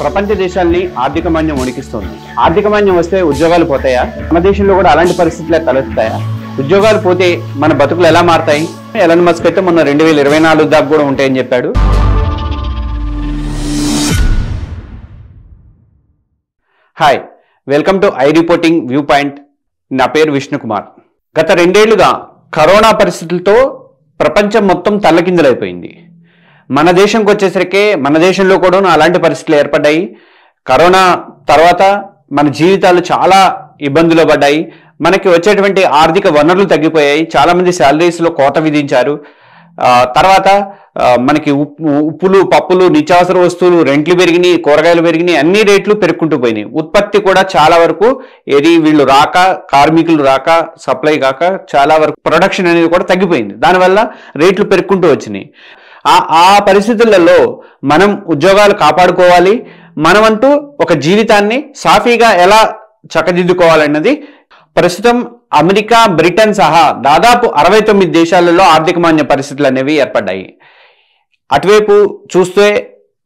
ప్రపంచ దేశాల్ని ఆర్థిక మాన్యం వణికిస్తోంది ఆర్థిక మాన్యం వస్తే ఉద్యోగాలు పోతాయా? మన దేశంలో కూడా అలాంటి పరిస్థితులే తలెత్తాయా ఉద్యోగాలు పోతే మన బతుకులు ఎలా మారతాయి? ఎలన్ మస్క్ అయితే మొన్న రెండు వేల ఇరవై నాలుగు దాకా కూడా ఉంటాయని చెప్పాడు. Hi welcome to I reporting view point నా పేరు విష్ణుకుమార్. గత రెండేళ్ళుగా కరోనా పరిస్థితులతో ప్రపంచం మొత్తం తల్లకిందులైపోయింది మన దేశంకి వచ్చేసరికి మన దేశంలో కూడా అలాంటి పరిస్థితులు ఏర్పడ్డాయి. కరోనా తర్వాత మన జీవితాలు చాలా ఇబ్బందులు పడ్డాయి. మనకి వచ్చేటువంటి ఆర్థిక వనరులు తగ్గిపోయాయి. చాలామంది శాలరీస్లో కోత విధించారు. తర్వాత మనకి ఉప్పు ఉప్పులు పప్పులు నిత్యావసర వస్తువులు రెంట్లు పెరిగినాయి కూరగాయలు పెరిగినాయి అన్ని రేట్లు పెరుక్కుంటూ పోయినాయి. ఉత్పత్తి కూడా చాలా వరకు ఏది వీళ్ళు రాక కార్మికులు రాక సప్లై కాక చాలా వరకు ప్రొడక్షన్ అనేది కూడా తగ్గిపోయింది. దానివల్ల రేట్లు పెరుక్కుంటూ వచ్చినాయి. ఆ పరిస్థితులలో మనం ఉద్యోగాలు కాపాడుకోవాలి. మనమంటూ ఒక జీవితాన్ని సాఫీగా ఎలా చక్కదిద్దుకోవాలన్నది ప్రస్తుతం అమెరికా బ్రిటన్ సహా దాదాపు అరవై తొమ్మిది దేశాలలో ఆర్థిక మాన్య పరిస్థితులు అనేవి ఏర్పడ్డాయి. అటువైపు చూస్తే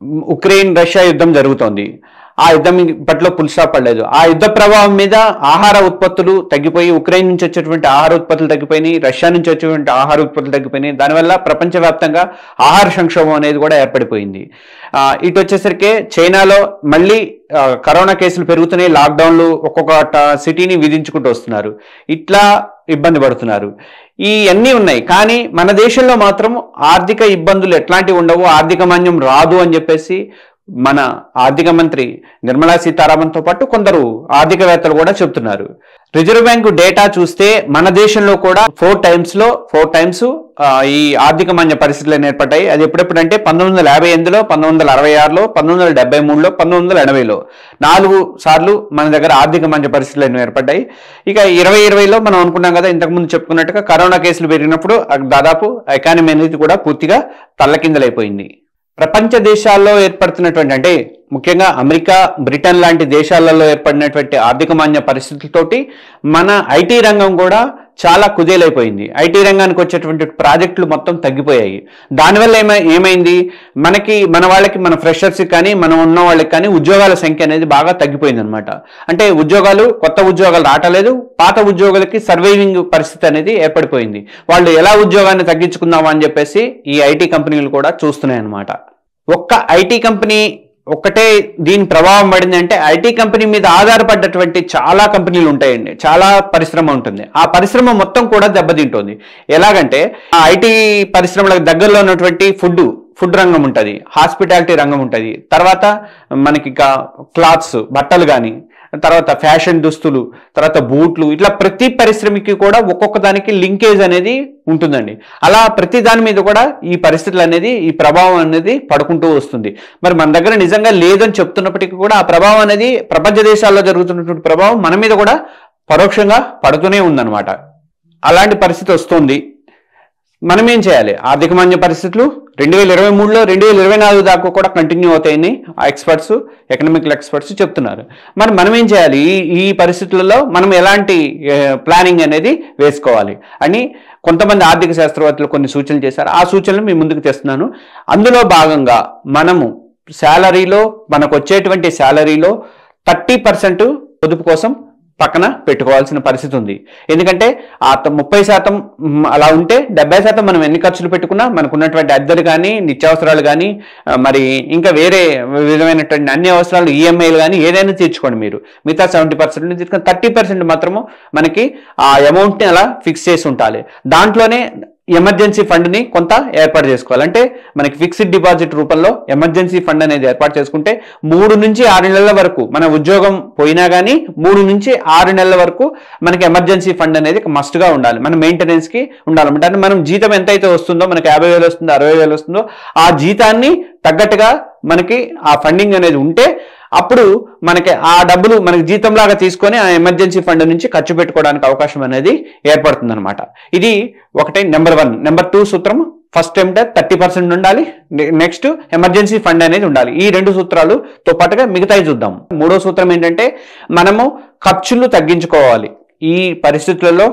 ఉక్రెయిన్ రష్యా యుద్ధం జరుగుతోంది. ఆ యుద్ధం పట్ల పుల్ పడలేదు. ఆ యుద్ధ ప్రభావం మీద ఆహార ఉత్పత్తులు తగ్గిపోయి ఉక్రెయిన్ నుంచి వచ్చేటువంటి ఆహార ఉత్పత్తులు తగ్గిపోయినాయి రష్యా నుంచి వచ్చేటువంటి ఆహార ఉత్పత్తులు తగ్గిపోయినాయి. దానివల్ల ప్రపంచవ్యాప్తంగా ఆహార సంక్షోభం అనేది కూడా ఏర్పడిపోయింది. ఇటు వచ్చేసరికి చైనాలో మళ్ళీ కరోనా కేసులు పెరుగుతున్నాయి లాక్డౌన్లు ఒక్కొక్క సిటీని విధించుకుంటూ వస్తున్నారు. ఇట్లా ఇబ్బంది పడుతున్నారు. ఈ అన్నీ ఉన్నాయి. కానీ మన దేశంలో మాత్రం ఆర్థిక ఇబ్బందులు ఎట్లాంటివి ఉండవు ఆర్థిక మాన్యం రాదు అని చెప్పేసి మన ఆర్థిక మంత్రి నిర్మలా సీతారామన్తో పాటు కొందరు ఆర్థికవేత్తలు కూడా చెప్తున్నారు రిజర్వ్ బ్యాంకు డేటా చూస్తే మన దేశంలో కూడా ఫోర్ టైమ్స్లో ఫోర్ టైమ్స్ ఈ ఆర్థిక మాన్య పరిస్థితులు ఏర్పడ్డాయి. అది ఎప్పుడెప్పుడంటే పంతొమ్మిది వందల యాభై ఎనిమిదిలో పంతొమ్మిది వందల అరవై ఆరులో పంతొమ్మిది వందల డెబ్బై మూడులో పంతొమ్మిది వందల ఎనభైలో నాలుగు సార్లు మన దగ్గర ఆర్థిక మాన్య పరిస్థితులు ఏర్పడ్డాయి. ఇక ఇరవై ఇరవైలో మనం అనుకున్నాం కదా ఇంతకుముందు చెప్పుకున్నట్టుగా కరోనా కేసులు పెరిగినప్పుడు దాదాపు ఎకానమీ అనేది కూడా పూర్తిగా తల్లకిందలైపోయింది. ప్రపంచ దేశాల్లో ఏర్పడుతున్నటువంటి అంటే ముఖ్యంగా అమెరికా బ్రిటన్ లాంటి దేశాలలో ఏర్పడినటువంటి ఆర్థిక మాన్య పరిస్థితులతోటి మన ఐటీ రంగం కూడా చాలా కుదేలైపోయింది. ఐటీ రంగానికి వచ్చేటువంటి ప్రాజెక్టులు మొత్తం తగ్గిపోయాయి. దానివల్ల ఏమై ఏమైంది? మనకి మన వాళ్ళకి మన ఫ్రెషర్స్కి కానీ మనం ఉన్న వాళ్ళకి కానీ ఉద్యోగాల సంఖ్య అనేది బాగా తగ్గిపోయింది అనమాట అంటే ఉద్యోగాలు కొత్త ఉద్యోగాలు రాటలేదు పాత ఉద్యోగులకి సర్వైవింగ్ పరిస్థితి అనేది ఏర్పడిపోయింది. వాళ్ళు ఎలా ఉద్యోగాన్ని తగ్గించుకుందామా అని చెప్పేసి ఈ ఐటీ కంపెనీలు కూడా చూస్తున్నాయి అనమాట ఒక్క ఐటీ కంపెనీ ఒక్కటే దీని ప్రభావం పడింది అంటే ఐటీ కంపెనీ మీద ఆధారపడ్డటువంటి చాలా కంపెనీలు ఉంటాయండి. చాలా పరిశ్రమ ఉంటుంది. ఆ పరిశ్రమ మొత్తం కూడా దెబ్బతింటుంది. ఎలాగంటే ఆ ఐటీ పరిశ్రమలకు దగ్గరలో ఉన్నటువంటి ఫుడ్ ఫుడ్ రంగం ఉంటుంది. హాస్పిటాలిటీ రంగం ఉంటుంది. తర్వాత మనకి క్లాత్స్ బట్టలు కానీ తర్వాత ఫ్యాషన్ దుస్తులు తర్వాత బూట్లు ఇట్లా ప్రతి పరిశ్రమకి కూడా ఒక్కొక్క దానికి లింకేజ్ అనేది ఉంటుందండి. అలా ప్రతి దాని మీద కూడా ఈ పరిస్థితులు అనేది ఈ ప్రభావం అనేది పడుకుంటూ వస్తుంది. మరి మన దగ్గర నిజంగా లేదని చెప్తున్నప్పటికీ కూడా ఆ ప్రభావం అనేది ప్రపంచ దేశాల్లో జరుగుతున్నటువంటి ప్రభావం మన మీద కూడా పరోక్షంగా పడుతూనే ఉందన్నమాట. అలాంటి పరిస్థితి వస్తుంది. మనం ఏం చేయాలి? ఆర్థికమాన్య పరిస్థితులు రెండు వేల ఇరవై మూడులో రెండు వేల ఇరవై నాలుగు దాకా కూడా కంటిన్యూ అవుతాయని ఆ ఎక్స్పర్ట్స్ ఎకనామికల్ ఎక్స్పర్ట్స్ చెప్తున్నారు. మరి మనం ఏం చేయాలి? ఈ ఈ పరిస్థితులలో మనం ఎలాంటి ప్లానింగ్ అనేది వేసుకోవాలి అని కొంతమంది ఆర్థిక శాస్త్రవేత్తలు కొన్ని సూచనలు చేశారు. ఆ సూచనలు మీ ముందుకు తెస్తున్నాను. అందులో భాగంగా మనము శాలరీలో మనకు వచ్చేటువంటి శాలరీలో థర్టీ పర్సెంట్ పొదుపు కోసం పక్కన పెట్టుకోవాల్సిన పరిస్థితి ఉంది. ఎందుకంటే ఆ ముప్పై శాతం అలా ఉంటే డెబ్బై శాతం మనం ఎన్ని ఖర్చులు పెట్టుకున్నా మనకున్నటువంటి అద్దెలు కానీ నిత్యావసరాలు కానీ మరి ఇంకా వేరే విధమైనటువంటి అన్ని అవసరాలు ఈఎంఐలు కానీ ఏదైనా తీర్చుకోండి మీరు. మిగతా సెవెంటీ పర్సెంట్ తీసుకొని థర్టీ పర్సెంట్ మాత్రము మనకి ఆ అమౌంట్ని అలా ఫిక్స్ చేసి ఉండాలి. దాంట్లోనే ఎమర్జెన్సీ ఫండ్ని కొంత ఏర్పాటు చేసుకోవాలి. అంటే మనకి ఫిక్స్డ్ డిపాజిట్ రూపంలో ఎమర్జెన్సీ ఫండ్ అనేది ఏర్పాటు చేసుకుంటే మూడు నుంచి ఆరు నెలల వరకు మన ఉద్యోగం పోయినా కానీ మూడు నుంచి ఆరు నెలల వరకు మనకి ఎమర్జెన్సీ ఫండ్ అనేది మస్ట్గా ఉండాలి. మన మెయింటెనెన్స్కి ఉండాలన్నమాట అంటే మనం జీతం ఎంత అయితే వస్తుందో మనకి యాభై వేలు వస్తుందో అరవై వేలు వస్తుందో ఆ జీతాన్ని తగ్గట్టుగా మనకి ఆ ఫండింగ్ అనేది ఉంటే అప్పుడు మనకి ఆ డబ్బులు మనకి జీతంలాగా తీసుకొని ఆ ఎమర్జెన్సీ ఫండ్ నుంచి ఖర్చు పెట్టుకోవడానికి అవకాశం అనేది ఏర్పడుతుంది అనమాట ఇది ఒకటే నెంబర్ వన్. నెంబర్ టూ సూత్రం ఫస్ట్ ఏమిటో థర్టీ పర్సెంట్ ఉండాలి. నెక్స్ట్ ఎమర్జెన్సీ ఫండ్ అనేది ఉండాలి. ఈ రెండు సూత్రాలుతో పాటుగా మిగతాయి చూద్దాం. మూడో సూత్రం ఏంటంటే మనము ఖర్చులు తగ్గించుకోవాలి. ఈ పరిస్థితులలో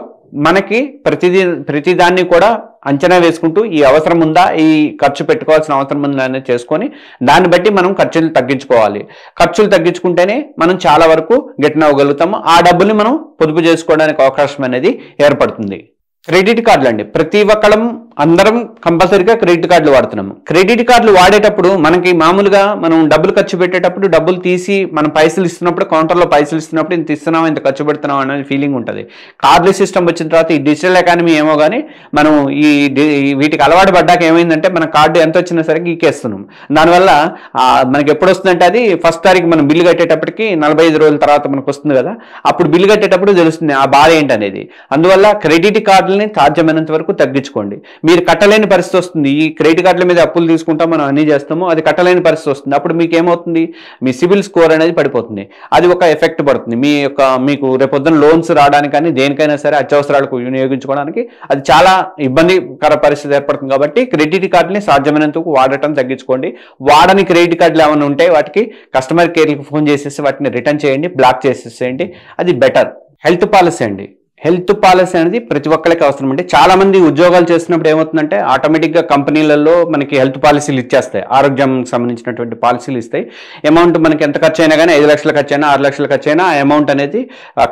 మనకి ప్రతిదీ ప్రతిదాన్ని కూడా అంచనా వేసుకుంటూ ఈ అవసరం ఉందా ఈ ఖర్చు పెట్టుకోవాల్సిన అవసరం ఉందా అనేది చేసుకొని దాన్ని బట్టి మనం ఖర్చులు తగ్గించుకోవాలి. ఖర్చులు తగ్గించుకుంటేనే మనం చాలా వరకు గెట్టిన అవ్వగలుగుతాము ఆ డబ్బుల్ని మనం పొదుపు చేసుకోవడానికి అవకాశం అనేది ఏర్పడుతుంది. క్రెడిట్ కార్డులు అండి ప్రతి ఒక్కరం అందరం కంపల్సరీగా క్రెడిట్ కార్డులు వాడుతున్నాము. క్రెడిట్ కార్డులు వాడేటప్పుడు మనకి మామూలుగా మనం డబ్బులు ఖర్చు పెట్టేటప్పుడు డబ్బులు తీసి మనం పైసలు ఇస్తున్నప్పుడు కౌంటర్లో పైసలు ఇస్తున్నప్పుడు ఇంత ఇస్తున్నాం ఇంత ఖర్చు పెడుతున్నాం అనే ఫీలింగ్ ఉంటుంది. కార్డుల సిస్టమ్ వచ్చిన తర్వాత ఈ డిజిటల్ ఎకానమీ ఏమో కానీ మనం ఈ వీటికి అలవాటు పడ్డాక ఏమైందంటే మన కార్డు ఎంత వచ్చినా సరే గీకేస్తున్నాం. దానివల్ల మనకి ఎప్పుడు వస్తుందంటే అది ఫస్ట్ తారీఖు మనం బిల్లు కట్టేటప్పటికి నలభై ఐదు రోజుల తర్వాత మనకు వస్తుంది కదా. అప్పుడు బిల్లు కట్టేటప్పుడు తెలుస్తుంది ఆ బాధ ఏంటనేది. అందువల్ల క్రెడిట్ కార్డులని సాధ్యమైనంత వరకు తగ్గించుకోండి. మీరు కట్టలేని పరిస్థితి వస్తుంది. ఈ క్రెడిట్ కార్డుల మీద అప్పులు తీసుకుంటాం మనం అన్ని చేస్తాము అది కట్టలేని పరిస్థితి వస్తుంది. అప్పుడు మీకు ఏమవుతుంది మీ సివిల్ స్కోర్ అనేది పడిపోతుంది. అది ఒక ఎఫెక్ట్ పడుతుంది. మీ యొక్క మీకు రేపొద్దున లోన్స్ రావడానికి కానీ దేనికైనా సరే అత్యవసరాలకు వినియోగించుకోవడానికి అది చాలా ఇబ్బందికర పరిస్థితి ఏర్పడుతుంది కాబట్టి క్రెడిట్ కార్డుని సాధ్యమైనంత వాడటం తగ్గించుకోండి. వాడని క్రెడిట్ కార్డులు ఏమైనా ఉంటే వాటికి కస్టమర్ కేర్కి ఫోన్ చేసేసి వాటిని రిటర్న్ చేయండి బ్లాక్ చేసేసేయండి. అది బెటర్. హెల్త్ పాలసీ అండి. హెల్త్ పాలసీ అనేది ప్రతి ఒక్కరికి అవసరం అంటే చాలా మంది ఉద్యోగాలు చేస్తున్నప్పుడు ఏమవుతుందంటే ఆటోమేటిక్గా కంపెనీలలో మనకి హెల్త్ పాలసీలు ఇచ్చేస్తాయి. ఆరోగ్యం సంబంధించినటువంటి పాలసీలు ఇస్తాయి. అమౌంట్ మనకి ఎంత ఖర్చు అయినా కానీ ఐదు లక్షల ఖర్చు అయినా ఆరు లక్షల ఖర్చు అయినా ఆ అమౌంట్ అనేది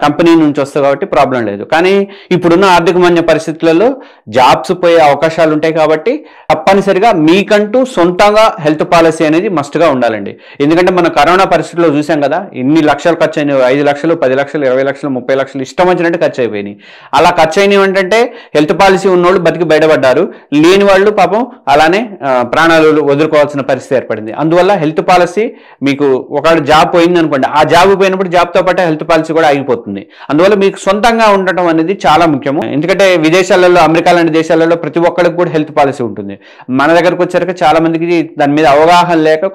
కంపెనీ నుంచి వస్తుంది కాబట్టి ప్రాబ్లం లేదు. కానీ ఇప్పుడున్న ఆర్థిక మాన్య పరిస్థితులలో జాబ్స్ పోయే అవకాశాలు ఉంటాయి కాబట్టి తప్పనిసరిగా మీకంటూ సొంతంగా హెల్త్ పాలసీ అనేది మస్ట్గా ఉండాలండి. ఎందుకంటే మనం కరోనా పరిస్థితుల్లో చూసాం కదా ఇన్ని లక్షలు ఖర్చు అయినాయి ఐదు లక్షలు పది లక్షలు ఇరవై లక్షలు ముప్పై లక్షలు ఇష్టం వచ్చినట్టు ఖర్చు అయిపోయినాయి అలా ఖర్చు అయినవి ఏంటంటే హెల్త్ పాలసీ ఉన్నోళ్ళు బతికి బయటపడ్డారు. లేని వాళ్ళు పాపం అలానే ప్రాణాలు వదులుకోవాల్సిన పరిస్థితి ఏర్పడింది. అందువల్ల హెల్త్ పాలసీ మీకు ఒకవేళ జాబ్ పోయింది అనుకోండి ఆ జాబ్ పోయినప్పుడు జాబ్తో పాటు హెల్త్ పాలసీ కూడా ఆగిపోతుంది. అందువల్ల మీకు సొంతంగా ఉండటం అనేది చాలా ముఖ్యము. ఎందుకంటే విదేశాలలో అమెరికా లాంటి దేశాలలో ప్రతి ఒక్కరికి కూడా హెల్త్ పాలసీ ఉంటుంది. మన దగ్గరకు వచ్చాక చాలా మందికి దాని మీద అవగాహన లేక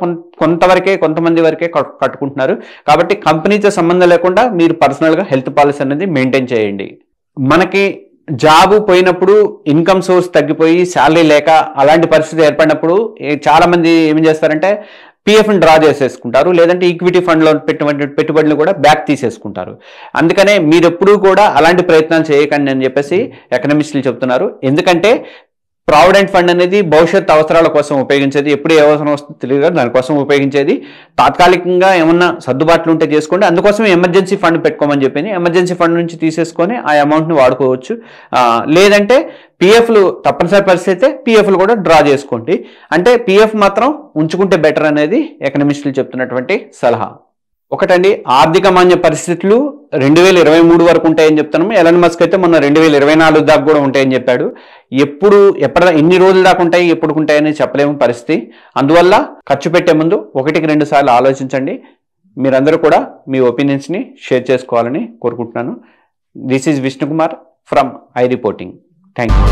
కొంతవరకే కొంతమంది వరకే కట్టుకుంటున్నారు. కాబట్టి కంపెనీతో సంబంధం లేకుండా మీరు పర్సనల్గా హెల్త్ పాలసీ అనేది మెయింటైన్ చేయండి. మనకి జాబ్ పోయినప్పుడు ఇన్కమ్ సోర్స్ తగ్గిపోయి శాలరీ లేక అలాంటి పరిస్థితి ఏర్పడినప్పుడు చాలామంది ఏం చేస్తారంటే పిఎఫ్ని డ్రా చేసేసుకుంటారు లేదంటే ఈక్విటీ ఫండ్లో పెట్టుబడి పెట్టుబడులు కూడా బ్యాక్ తీసేసుకుంటారు. అందుకనే మీరు ఎప్పుడూ కూడా అలాంటి ప్రయత్నాలు చేయకండి అని చెప్పేసి ఎకనమిస్టులు చెప్తున్నారు. ఎందుకంటే ప్రావిడెంట్ ఫండ్ అనేది భవిష్యత్ అవసరాల కోసం ఉపయోగించేది. ఎప్పుడు ఏ అవసరం వస్తుందో తెలియదు దానికోసం ఉపయోగించేది. తాత్కాలికంగా ఏమన్నా సర్దుబాట్లు ఉంటే చేసుకోండి. అందుకోసం ఎమర్జెన్సీ ఫండ్ పెట్టుకోమని చెప్పింది. ఎమర్జెన్సీ ఫండ్ నుంచి తీసేసుకొని ఆ అమౌంట్ని వాడుకోవచ్చు. లేదంటే పిఎఫ్లు తప్పనిసరి పరిస్థితి అయితే పిఎఫ్లు కూడా డ్రా చేసుకోండి. అంటే పిఎఫ్ మాత్రం ఉంచుకుంటే బెటర్ అనేది ఎకనమిస్టులు చెప్తున్నటువంటి సలహా. ఒకటండి ఆర్థిక మాన్య పరిస్థితులు రెండు వేల ఇరవై మూడు వరకు ఉంటాయని చెప్తున్నాము ఎలన్ మస్క్ అయితే మొన్న రెండు వేల ఇరవై నాలుగు దాకా కూడా ఉంటాయని చెప్పాడు. ఎప్పుడు ఎప్పటి ఎన్ని రోజులు దాకా ఉంటాయి ఎప్పుడు ఉంటాయని చెప్పలేము పరిస్థితి. అందువల్ల ఖర్చు పెట్టే ముందు ఒకటికి రెండు సార్లు ఆలోచించండి. మీరందరూ కూడా మీ ఒపీనియన్స్ని షేర్ చేసుకోవాలని కోరుకుంటున్నాను. This is Vishnukumar from I reporting thank you